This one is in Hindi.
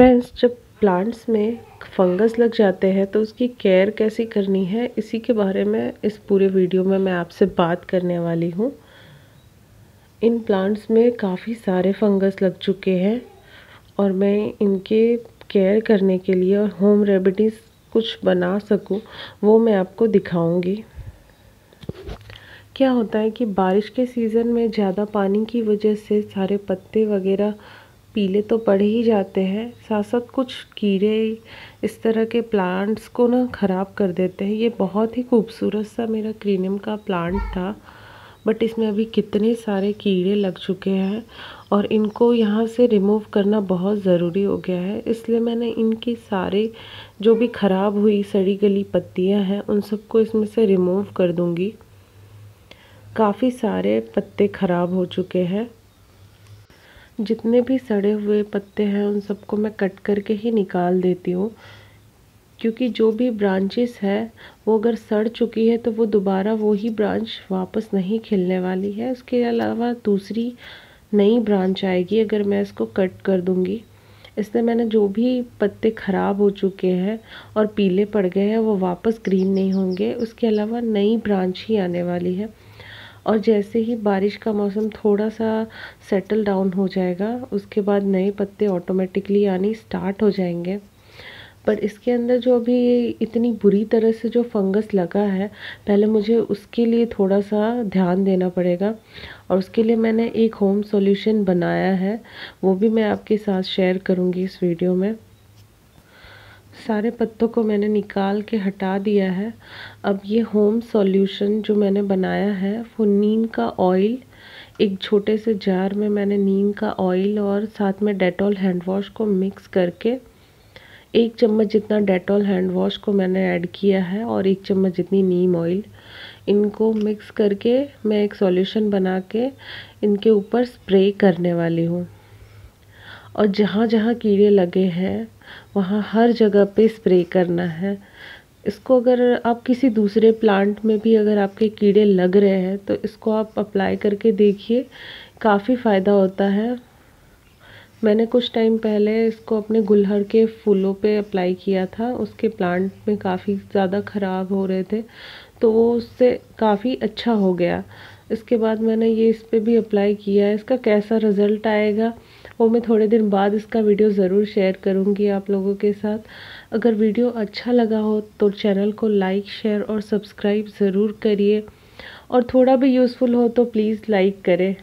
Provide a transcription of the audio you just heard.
प्लांट्स में फंगस लग जाते हैं तो उसकी केयर कैसी करनी है, इसी के बारे में इस पूरे वीडियो में मैं आपसे बात करने वाली हूँ। इन प्लांट्स में काफ़ी सारे फंगस लग चुके हैं और मैं इनके केयर करने के लिए और होम रेमेडीज़ कुछ बना सकूँ, वो मैं आपको दिखाऊँगी। क्या होता है कि बारिश के सीज़न में ज़्यादा पानी की वजह से सारे पत्ते वगैरह पीले तो पड़ ही जाते हैं। साथ साथ कुछ कीड़े इस तरह के प्लांट्स को ना ख़राब कर देते हैं। ये बहुत ही खूबसूरत सा मेरा क्रीनियम का प्लांट था बट इसमें अभी कितने सारे कीड़े लग चुके हैं और इनको यहाँ से रिमूव करना बहुत ज़रूरी हो गया है। इसलिए मैंने इनकी सारे जो भी ख़राब हुई सड़ी गली पत्तियाँ हैं, उन सबको इसमें से रिमूव कर दूँगी। काफ़ी सारे पत्ते ख़राब हो चुके हैं। जितने भी सड़े हुए पत्ते हैं, उन सबको मैं कट करके ही निकाल देती हूँ। क्योंकि जो भी ब्रांचेस है, वो अगर सड़ चुकी है तो वो दोबारा वो ही ब्रांच वापस नहीं खिलने वाली है। उसके अलावा दूसरी नई ब्रांच आएगी, अगर मैं इसको कट कर दूँगी। इसलिए मैंने जो भी पत्ते ख़राब हो चुके हैं और पीले पड़ गए हैं, वो वापस ग्रीन नहीं होंगे। उसके अलावा नई ब्रांच ही आने वाली है। और जैसे ही बारिश का मौसम थोड़ा सा सेटल डाउन हो जाएगा, उसके बाद नए पत्ते ऑटोमेटिकली आनी स्टार्ट हो जाएँगे। पर इसके अंदर जो अभी इतनी बुरी तरह से जो फंगस लगा है, पहले मुझे उसके लिए थोड़ा सा ध्यान देना पड़ेगा और उसके लिए मैंने एक होम सॉल्यूशन बनाया है, वो भी मैं आपके साथ शेयर करूँगी इस वीडियो में। सारे पत्तों को मैंने निकाल के हटा दिया है। अब ये होम सॉल्यूशन जो मैंने बनाया है, वो नीम का ऑयल एक छोटे से जार में मैंने नीम का ऑयल और साथ में डेटॉल हैंड वॉश को मिक्स करके एक चम्मच जितना डेटॉल हैंड वॉश को मैंने ऐड किया है और एक चम्मच जितनी नीम ऑयल इनको मिक्स करके मैं एक सॉल्यूशन बना के इनके ऊपर स्प्रे करने वाली हूँ। और जहाँ जहाँ कीड़े लगे हैं, वहाँ हर जगह पे स्प्रे करना है। इसको अगर आप किसी दूसरे प्लांट में भी अगर आपके कीड़े लग रहे हैं तो इसको आप अप्लाई करके देखिए, काफ़ी फ़ायदा होता है। मैंने कुछ टाइम पहले इसको अपने गुलहर के फूलों पे अप्लाई किया था, उसके प्लांट में काफ़ी ज़्यादा ख़राब हो रहे थे तो वो उससे काफ़ी अच्छा हो गया। इसके बाद मैंने ये इस पर भी अप्लाई किया है। इसका कैसा रिज़ल्ट आएगा? वो मैं थोड़े दिन बाद इसका वीडियो ज़रूर शेयर करूँगी आप लोगों के साथ। अगर वीडियो अच्छा लगा हो तो चैनल को लाइक, शेयर और सब्सक्राइब ज़रूर करिए। और थोड़ा भी यूज़फुल हो तो प्लीज़ लाइक करें।